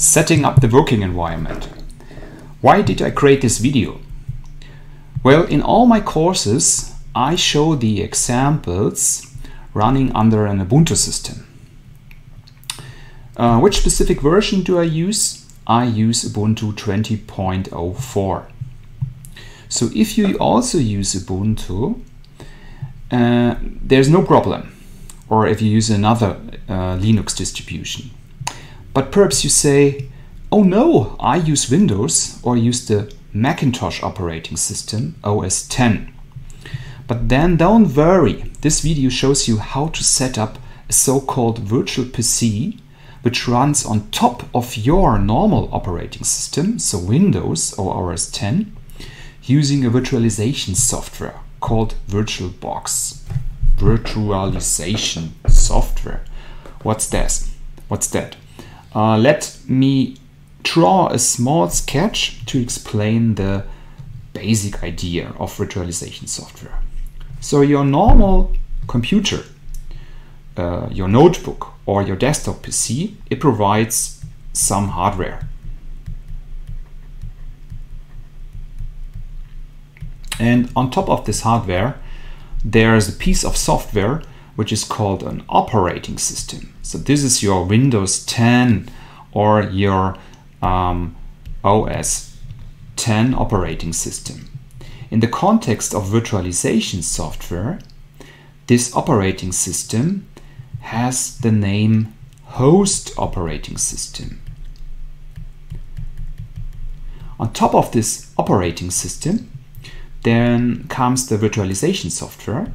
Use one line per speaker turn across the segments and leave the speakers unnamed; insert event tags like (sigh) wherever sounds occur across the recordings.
setting up the working environment. Why did I create this video? Well, in all my courses, I show the examples running under an Ubuntu system. Uh, which specific version do I use? I use Ubuntu 20.04. So if you also use Ubuntu, uh, there's no problem. Or if you use another uh, Linux distribution. But perhaps you say, oh no, I use Windows or use the Macintosh operating system, OS 10. But then don't worry, this video shows you how to set up a so-called virtual PC which runs on top of your normal operating system, so Windows or OS 10, using a virtualization software called VirtualBox. Virtualization software. What's that? What's that? Uh, let me draw a small sketch to explain the basic idea of virtualization software. So your normal computer, uh, your notebook or your desktop PC, it provides some hardware. And on top of this hardware, there's a piece of software which is called an operating system. So this is your Windows 10 or your um, OS 10 operating system. In the context of virtualization software, this operating system has the name host operating system. On top of this operating system, then comes the virtualization software.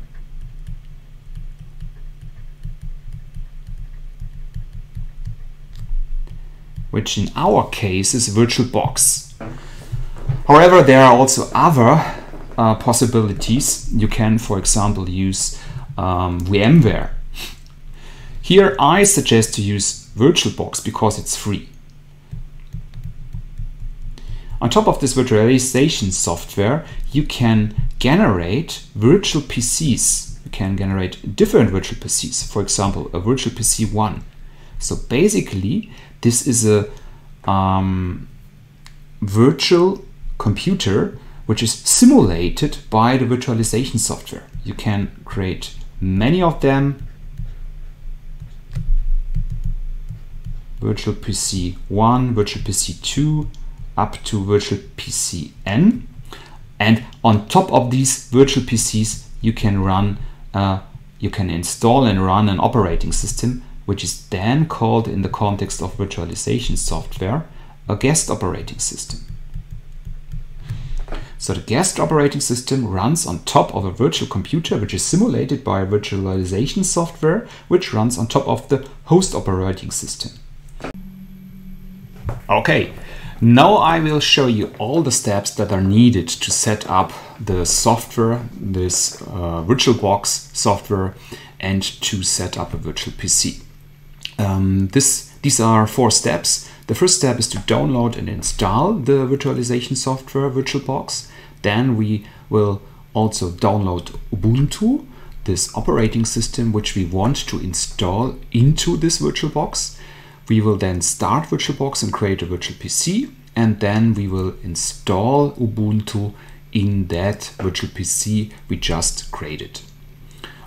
Which in our case is VirtualBox. However, there are also other uh, possibilities. You can, for example, use um, VMware. Here I suggest to use VirtualBox because it's free. On top of this virtualization software, you can generate virtual PCs. You can generate different virtual PCs, for example, a virtual PC 1. So basically, this is a um, virtual computer which is simulated by the virtualization software. You can create many of them. Virtual PC 1, Virtual PC 2, up to Virtual PC N. And on top of these virtual PCs, you can run, uh, you can install and run an operating system, which is then called in the context of virtualization software, a guest operating system. So the guest operating system runs on top of a virtual computer, which is simulated by a virtualization software, which runs on top of the host operating system. Okay, now I will show you all the steps that are needed to set up the software, this uh, VirtualBox software, and to set up a virtual PC. Um, this, these are four steps. The first step is to download and install the virtualization software VirtualBox. Then we will also download Ubuntu, this operating system which we want to install into this VirtualBox. We will then start VirtualBox and create a virtual PC and then we will install Ubuntu in that virtual PC we just created.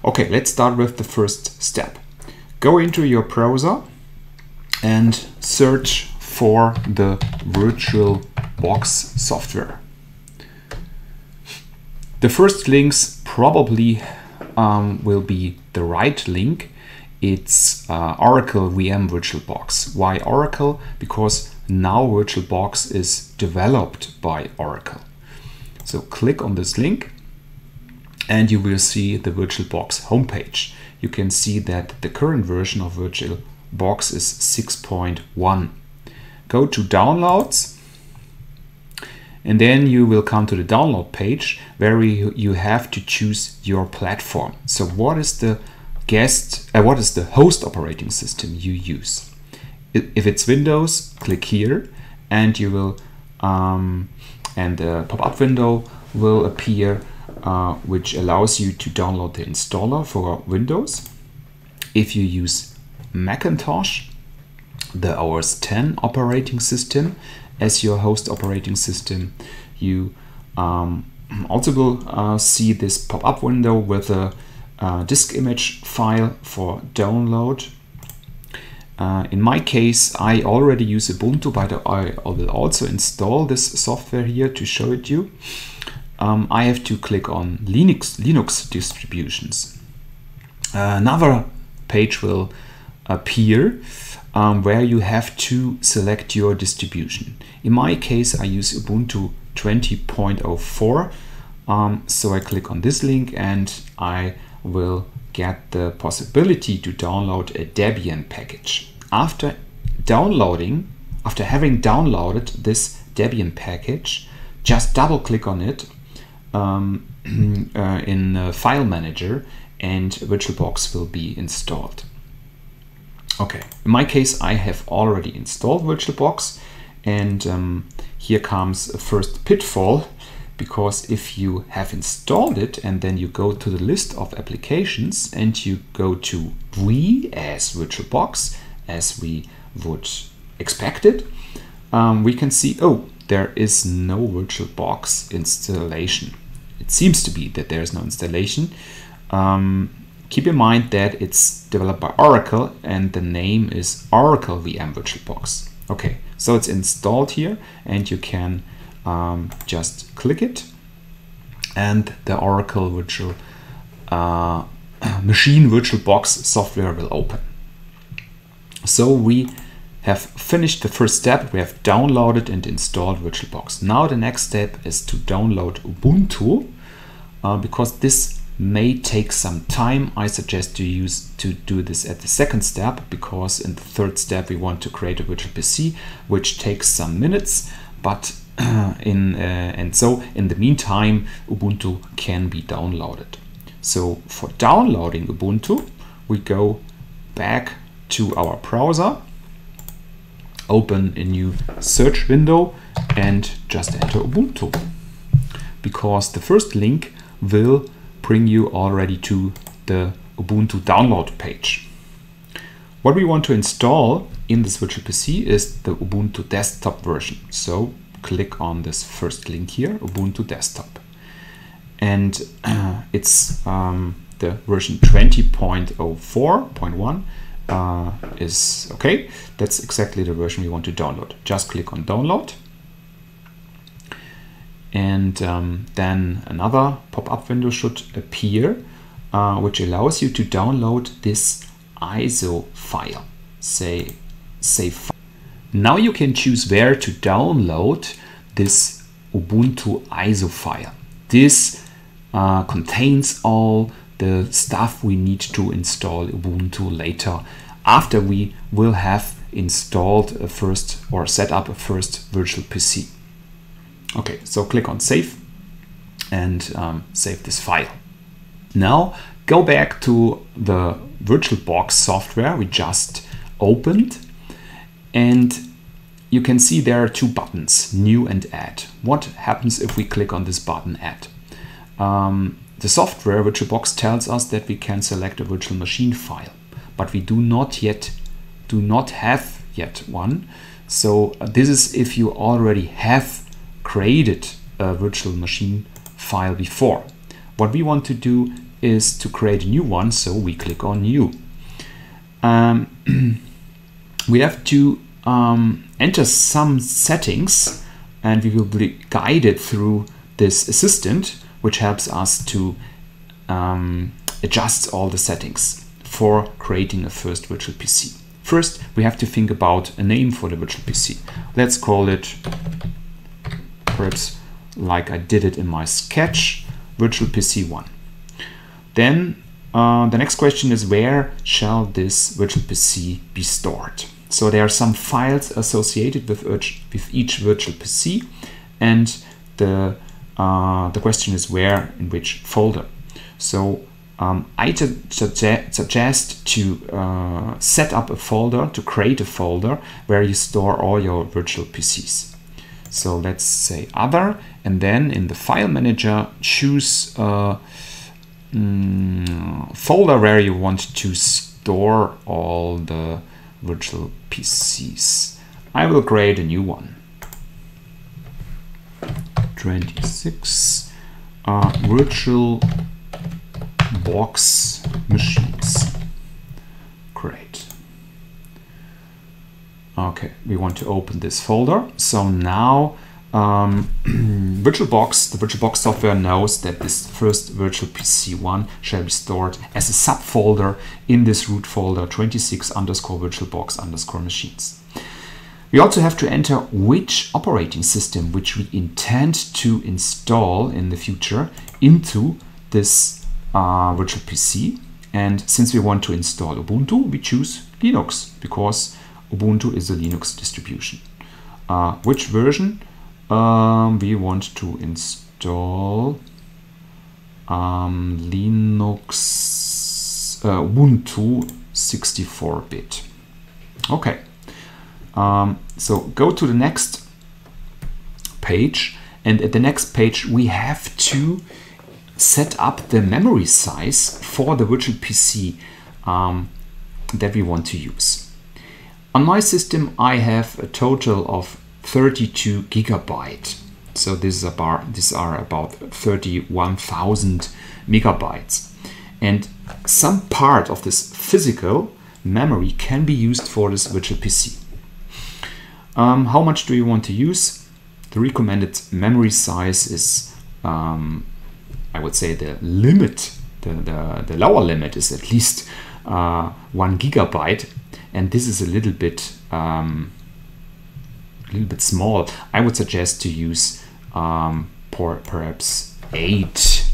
Okay, let's start with the first step. Go into your browser and search for the VirtualBox software. The first links probably um, will be the right link it's uh, Oracle VM VirtualBox. Why Oracle? Because now VirtualBox is developed by Oracle. So click on this link and you will see the VirtualBox homepage. You can see that the current version of VirtualBox is 6.1. Go to downloads and then you will come to the download page where you have to choose your platform. So what is the guest, uh, what is the host operating system you use. If it's Windows, click here and you will, um, and the pop-up window will appear uh, which allows you to download the installer for Windows. If you use Macintosh, the OS 10 operating system as your host operating system. You um, also will uh, see this pop-up window with a uh, disk image file for download. Uh, in my case, I already use Ubuntu, but I will also install this software here to show it you. Um, I have to click on Linux, Linux distributions. another page will appear um, where you have to select your distribution. In my case, I use Ubuntu 20.04. Um, so I click on this link and I will get the possibility to download a Debian package. After downloading, after having downloaded this Debian package, just double click on it um, (clears throat) uh, in File Manager and VirtualBox will be installed. Okay, in my case, I have already installed VirtualBox and um, here comes a first pitfall because if you have installed it and then you go to the list of applications and you go to we as VirtualBox as we would expect it, um, we can see, oh, there is no VirtualBox installation. It seems to be that there is no installation. Um, keep in mind that it's developed by Oracle and the name is Oracle VM VirtualBox. Okay, so it's installed here and you can um, just click it and the Oracle Virtual uh, (clears throat) Machine VirtualBox software will open. So we have finished the first step. We have downloaded and installed VirtualBox. Now the next step is to download Ubuntu uh, because this may take some time. I suggest to use to do this at the second step because in the third step we want to create a virtual PC which takes some minutes but (clears throat) in uh, and so in the meantime Ubuntu can be downloaded. So for downloading Ubuntu we go back to our browser open a new search window and just enter Ubuntu because the first link will bring you already to the Ubuntu download page. What we want to install in this virtual PC is the Ubuntu desktop version. So click on this first link here, Ubuntu desktop. And uh, (clears throat) it's um, the version 20.04.1 uh, is okay. That's exactly the version we want to download. Just click on download and um, then another pop-up window should appear uh, which allows you to download this ISO file say save file. now you can choose where to download this Ubuntu ISO file this uh, contains all the stuff we need to install Ubuntu later after we will have installed a first or set up a first virtual PC Okay, so click on save and um, save this file. Now go back to the VirtualBox software we just opened and you can see there are two buttons, new and add. What happens if we click on this button add? Um, the software VirtualBox tells us that we can select a virtual machine file, but we do not yet do not have yet one. So uh, this is if you already have created a virtual machine file before. What we want to do is to create a new one, so we click on new. Um, (clears throat) we have to um, enter some settings and we will be guided through this assistant which helps us to um, adjust all the settings for creating a first virtual PC. First, we have to think about a name for the virtual PC. Let's call it perhaps like I did it in my sketch, virtual PC 1. Then uh, the next question is where shall this virtual PC be stored? So there are some files associated with with each virtual PC and the, uh, the question is where in which folder. So um, I suggest to uh, set up a folder, to create a folder where you store all your virtual PCs. So let's say other, and then in the file manager, choose a mm, folder where you want to store all the virtual PCs. I will create a new one. 26 uh, virtual box machines. Great. Okay, we want to open this folder. So now um, (clears throat) VirtualBox, the VirtualBox software knows that this first virtual PC1 shall be stored as a subfolder in this root folder 26 underscore VirtualBox underscore machines. We also have to enter which operating system which we intend to install in the future into this uh, virtual PC. And since we want to install Ubuntu, we choose Linux because Ubuntu is a Linux distribution. Uh, which version? Um, we want to install um, Linux uh, Ubuntu 64-bit. Okay, um, so go to the next page and at the next page we have to set up the memory size for the virtual PC um, that we want to use. On my system I have a total of 32 gigabyte. So this is about these are about 31,000 megabytes. And some part of this physical memory can be used for this virtual PC. Um, how much do you want to use? The recommended memory size is, um, I would say the limit, the, the, the lower limit is at least uh, one gigabyte. And this is a little bit um, a little bit small, I would suggest to use um, per, perhaps 8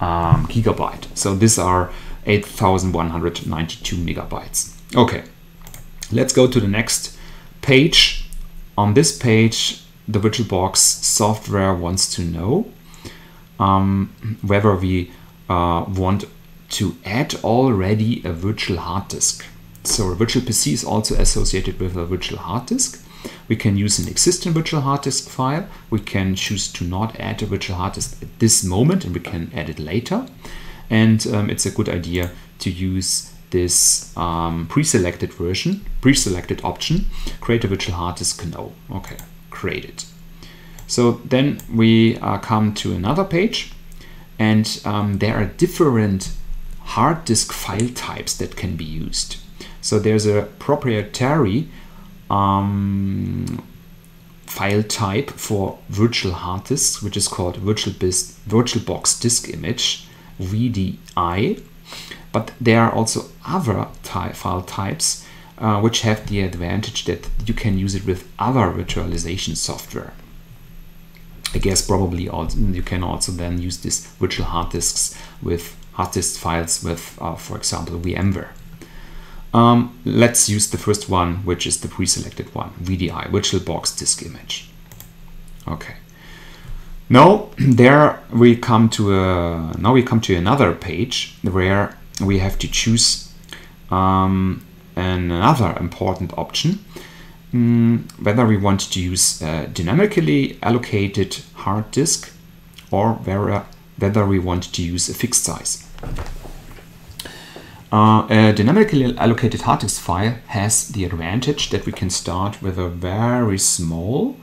um, gigabyte. So these are 8192 megabytes. Okay, let's go to the next page. On this page, the VirtualBox software wants to know um, whether we uh, want to add already a virtual hard disk. So a virtual PC is also associated with a virtual hard disk. We can use an existing virtual hard disk file. We can choose to not add a virtual hard disk at this moment and we can add it later. And um, it's a good idea to use this um, pre-selected version, pre-selected option, create a virtual hard disk no. Okay, create it. So then we uh, come to another page and um, there are different hard disk file types that can be used. So there's a proprietary um, file type for virtual hard disks, which is called virtual VirtualBox Disk Image, VDI. But there are also other file types uh, which have the advantage that you can use it with other virtualization software. I guess probably also, you can also then use these virtual hard disks with hard disk files with, uh, for example, VMware. Um, let's use the first one, which is the pre-selected one, VDI, VirtualBox Disk Image. Okay. Now (clears throat) there we come to a now we come to another page where we have to choose um, another important option um, whether we want to use a dynamically allocated hard disk or whether, whether we want to use a fixed size. Uh, a dynamically allocated hard disk file has the advantage that we can start with a very small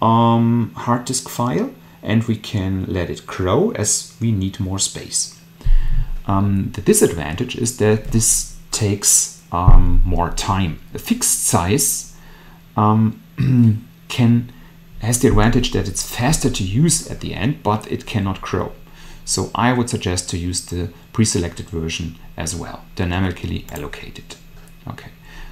um, hard disk file and we can let it grow as we need more space. Um, the disadvantage is that this takes um, more time. A fixed size um, (clears throat) can has the advantage that it's faster to use at the end, but it cannot grow. So I would suggest to use the pre-selected version as well, dynamically allocated. Okay.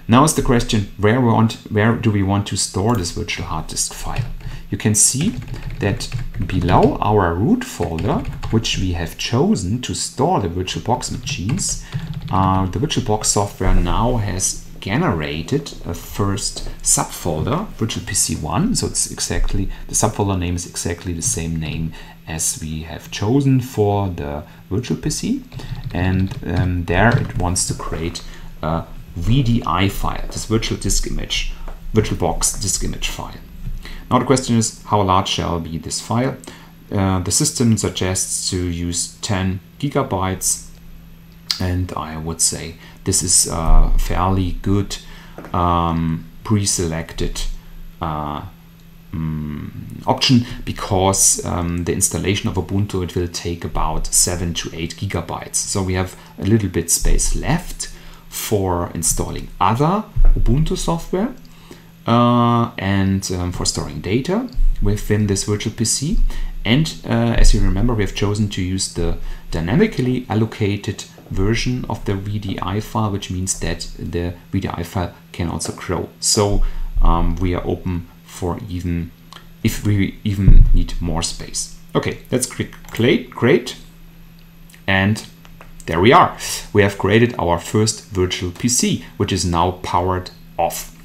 Now is the question, where, we want, where do we want to store this virtual hard disk file? You can see that below our root folder, which we have chosen to store the VirtualBox machines, uh, the VirtualBox software now has generated a first subfolder, Virtual PC1. So it's exactly, the subfolder name is exactly the same name as we have chosen for the VirtualPC. And um, there it wants to create a VDI file, this virtual disk image, VirtualBox disk image file. Now the question is, how large shall be this file? Uh, the system suggests to use 10 gigabytes and I would say this is a fairly good um, pre-selected uh, um, option because um, the installation of Ubuntu it will take about 7 to 8 gigabytes. So we have a little bit space left for installing other Ubuntu software uh, and um, for storing data within this virtual PC and uh, as you remember we have chosen to use the dynamically allocated version of the VDI file which means that the VDI file can also grow so um, we are open for even if we even need more space. Okay, let's click create. And there we are. We have created our first virtual PC, which is now powered off.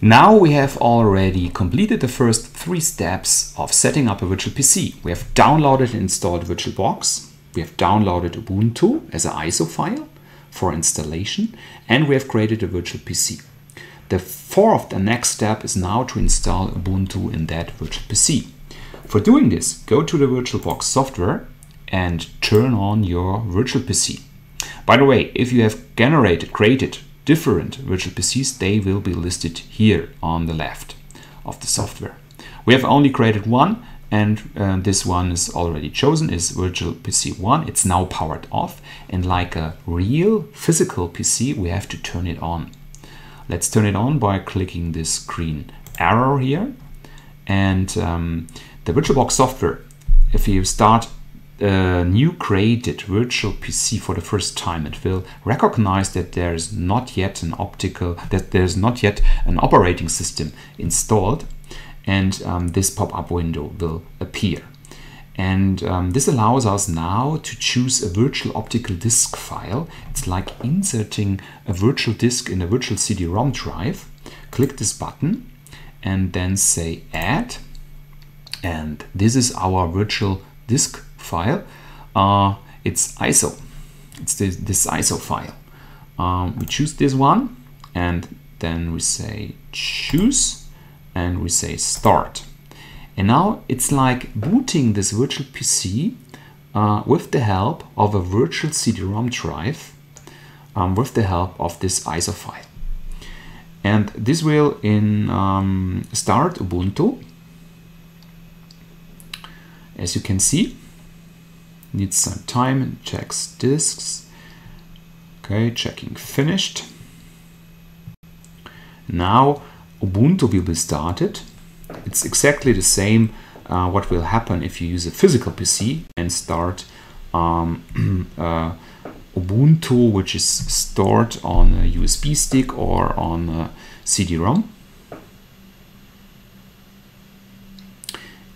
Now we have already completed the first three steps of setting up a virtual PC. We have downloaded and installed VirtualBox. We have downloaded Ubuntu as an ISO file for installation, and we have created a virtual PC. The fourth, and next step is now to install Ubuntu in that virtual PC. For doing this, go to the VirtualBox software and turn on your virtual PC. By the way, if you have generated, created different virtual PCs, they will be listed here on the left of the software. We have only created one and uh, this one is already chosen is virtual PC 1 it's now powered off and like a real physical PC we have to turn it on Let's turn it on by clicking this green arrow here. And um, the VirtualBox software, if you start a new created virtual PC for the first time, it will recognize that there is not yet an optical, that there's not yet an operating system installed. And um, this pop-up window will appear. And um, this allows us now to choose a virtual optical disk file. It's like inserting a virtual disk in a virtual CD-ROM drive. Click this button and then say add. And this is our virtual disk file. Uh, it's ISO. It's this, this ISO file. Um, we choose this one and then we say choose and we say start. And now it's like booting this virtual PC uh, with the help of a virtual CD-ROM drive um, with the help of this ISO file. And this will in um, start Ubuntu. As you can see, needs some time checks disks. Okay, checking finished. Now Ubuntu will be started it's exactly the same uh, what will happen if you use a physical PC and start um, (clears throat) uh, Ubuntu, which is stored on a USB stick or on a CD-ROM.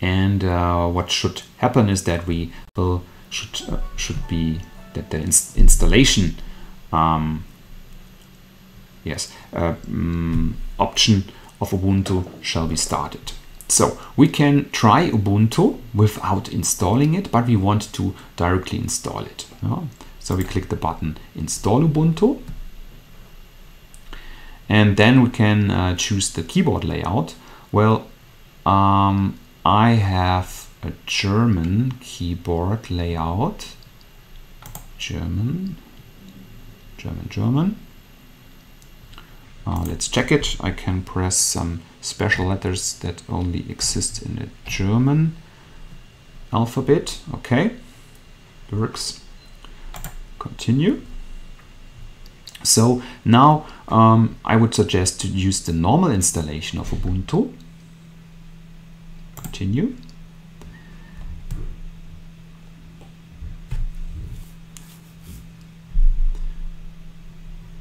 And uh, what should happen is that we will should uh, should be that the ins installation um, yes um, option of Ubuntu shall be started. So we can try Ubuntu without installing it, but we want to directly install it. So we click the button install Ubuntu. And then we can uh, choose the keyboard layout. Well, um, I have a German keyboard layout. German, German, German. Uh, let's check it. I can press some special letters that only exist in the German alphabet. Okay, works. Continue. So now um, I would suggest to use the normal installation of Ubuntu. Continue.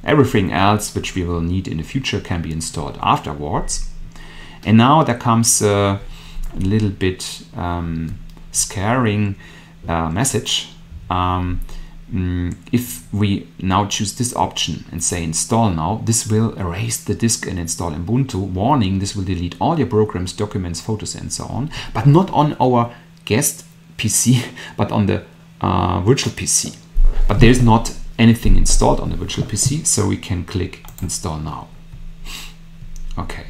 Everything else which we will need in the future can be installed afterwards. And now there comes a little bit um, scaring uh, message. Um, mm, if we now choose this option and say install now, this will erase the disk and install Ubuntu. Warning, this will delete all your programs, documents, photos and so on, but not on our guest PC, (laughs) but on the uh, virtual PC. But there's not anything installed on the virtual PC, so we can click install now. Okay.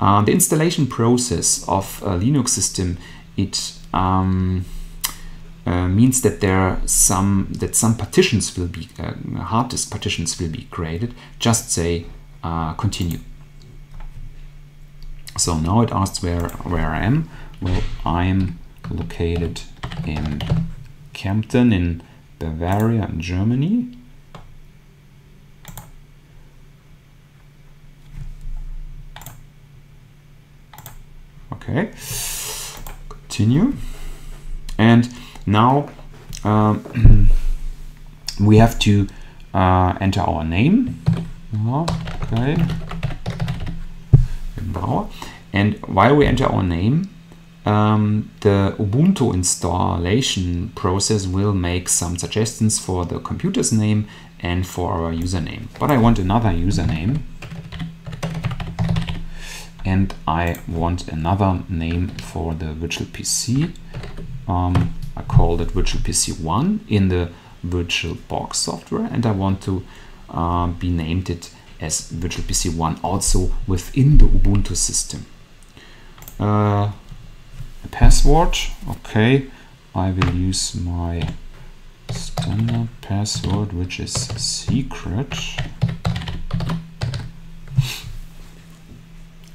Uh, the installation process of a Linux system, it um, uh, means that there are some that some partitions will be uh, hard disk partitions will be created. Just say uh, continue. So now it asks where where I am. Well, I'm located in Kempten in Bavaria in Germany. Okay, continue. And now um, (clears throat) we have to uh, enter our name. Okay. And while we enter our name, um, the Ubuntu installation process will make some suggestions for the computer's name and for our username. But I want another username and I want another name for the virtual PC. Um, I call it virtual PC 1 in the VirtualBox software and I want to uh, be named it as virtual PC 1 also within the Ubuntu system. Uh, password, okay, I will use my standard password which is secret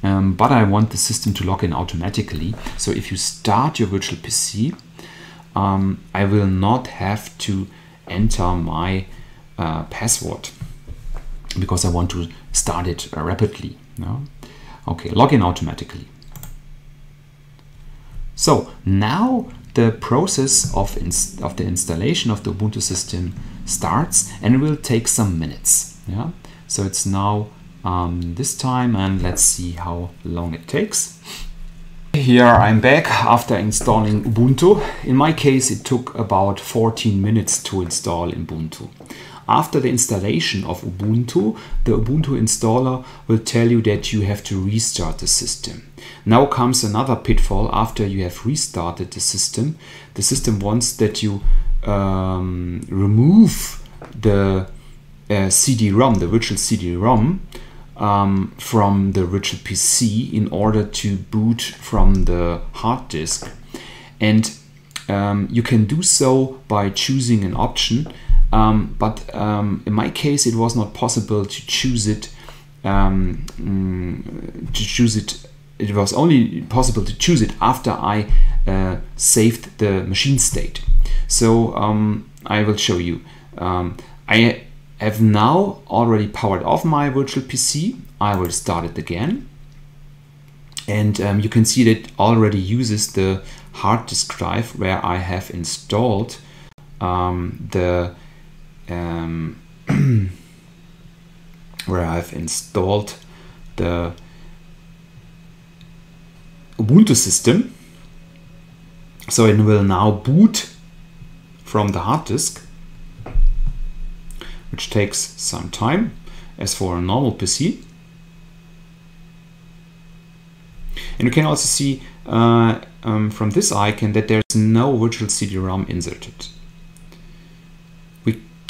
um, but I want the system to log in automatically. So if you start your virtual PC, um, I will not have to enter my uh, password because I want to start it uh, rapidly. No? Okay, login automatically. So now the process of, of the installation of the Ubuntu system starts and it will take some minutes. Yeah? So it's now um, this time and let's see how long it takes. Here I'm back after installing Ubuntu. In my case it took about 14 minutes to install Ubuntu. After the installation of Ubuntu, the Ubuntu installer will tell you that you have to restart the system. Now comes another pitfall after you have restarted the system. The system wants that you um, remove the uh, CD-ROM, the virtual CD-ROM, um, from the virtual PC in order to boot from the hard disk. And um, you can do so by choosing an option, um, but um, in my case it was not possible to choose it um, mm, to choose it it was only possible to choose it after I uh, saved the machine state. So um, I will show you. I have now already powered off my virtual PC. I will start it again. And um, you can see that it already uses the hard disk drive where I have installed um, the um, (clears throat) where I've installed the Ubuntu system. So it will now boot from the hard disk which takes some time as for a normal PC. And you can also see uh, um, from this icon that there's no virtual CD-ROM inserted.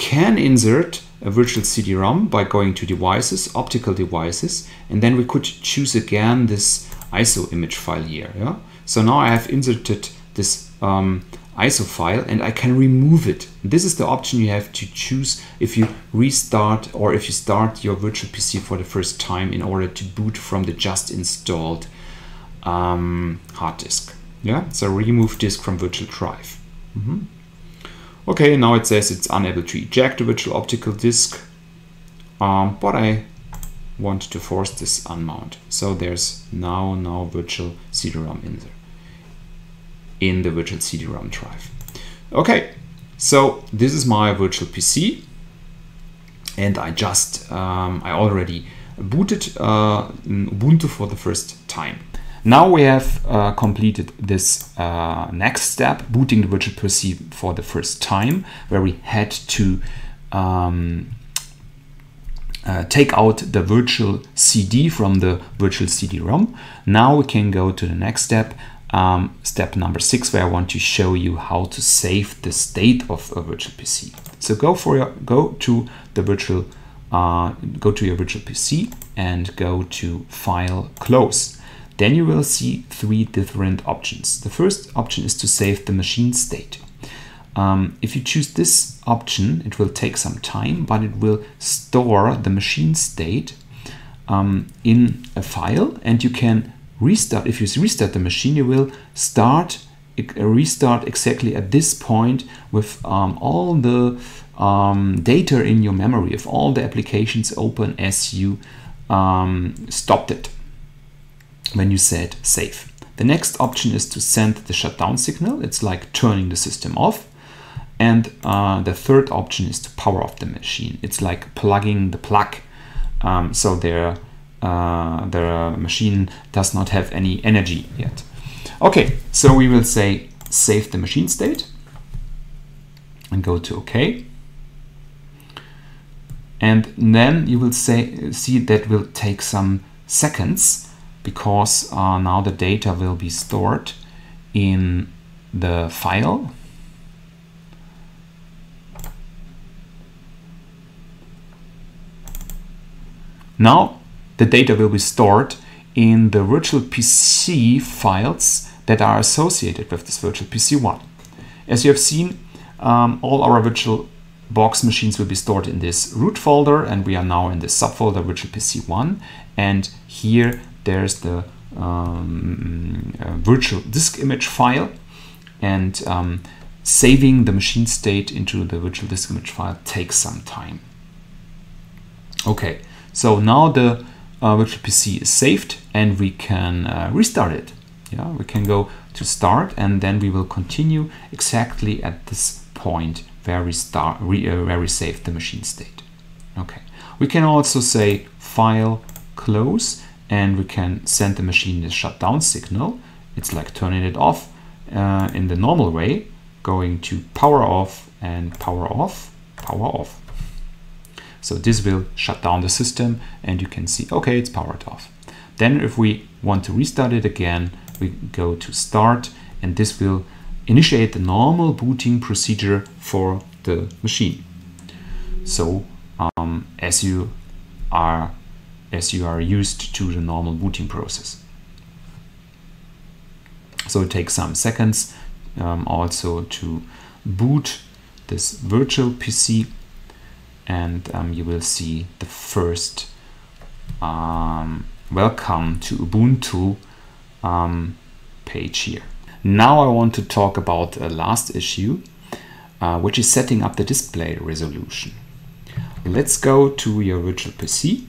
Can insert a virtual CD-ROM by going to devices, optical devices, and then we could choose again this ISO image file here. Yeah? So now I have inserted this um, ISO file and I can remove it. This is the option you have to choose if you restart or if you start your virtual PC for the first time in order to boot from the just installed um, hard disk. Yeah, so remove disk from virtual drive. Mm -hmm. Okay, now it says it's unable to eject the virtual optical disk, um, but I want to force this unmount. So there's now no virtual CD-ROM in there in the virtual CD-ROM drive. Okay, so this is my virtual PC and I just, um, I already booted uh, Ubuntu for the first time. Now we have uh, completed this uh, next step, booting the virtual PC for the first time, where we had to um, uh, take out the virtual CD from the virtual CD-ROM. Now we can go to the next step, um, step number six, where I want to show you how to save the state of a virtual PC. So go for your, go to the virtual, uh, go to your virtual PC and go to File, Close. Then you will see three different options. The first option is to save the machine state. um, if you choose this option, it will take some time, but it will store the machine state um, in a file and you can restart. If you restart the machine, you will start restart exactly at this point with um, all the um, data in your memory of all the applications open as you um, stopped it when you said save. The next option is to send the shutdown signal. It's like turning the system off. And uh, the third option is to power off the machine. It's like plugging the plug. Um, so their, uh, their machine does not have any energy yet. Okay, so we will say save the machine state and go to OK. And then you will say, see that will take some seconds because uh, now the data will be stored in the file. Now the data will be stored in the virtual PC files that are associated with this virtual PC1. As you have seen, um, all our virtual box machines will be stored in this root folder and we are now in the subfolder virtual PC1 and here there's the um, uh, virtual disk image file and um, saving the machine state into the virtual disk image file takes some time. Okay, so now the uh, virtual PC is saved and we can uh, restart it. Yeah, we can go to start and then we will continue exactly at this point where we start re, uh, where we save the machine state. Okay, we can also say file close and we can send the machine the shutdown signal. It's like turning it off uh, in the normal way, going to power off and power off, power off. So this will shut down the system and you can see, okay, it's powered off. Then if we want to restart it again, we go to start and this will initiate the normal booting procedure for the machine. So um, as you are as you are used to the normal booting process. So it takes some seconds um, also to boot this virtual PC and um, you will see the first um, welcome to Ubuntu um, page here. Now I want to talk about a last issue, uh, which is setting up the display resolution. Let's go to your virtual PC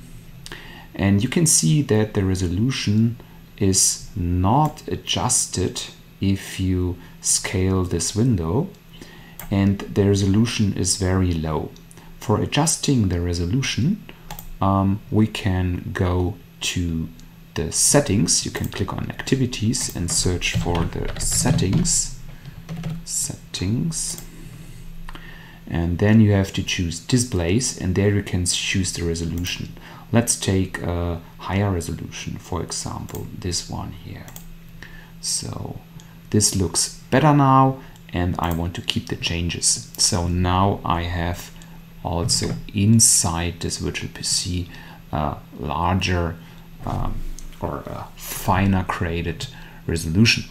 and you can see that the resolution is not adjusted if you scale this window and the resolution is very low. For adjusting the resolution, um, we can go to the settings. You can click on activities and search for the settings. Settings. And then you have to choose displays and there you can choose the resolution. Let's take a higher resolution, for example, this one here. So this looks better now and I want to keep the changes. So now I have also inside this virtual PC a larger um, or a finer created resolution.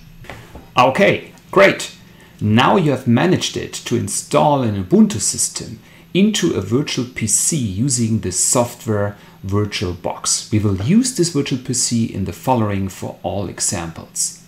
Okay, great. Now you have managed it to install an Ubuntu system into a virtual PC using the software VirtualBox. We will use this virtual PC in the following for all examples.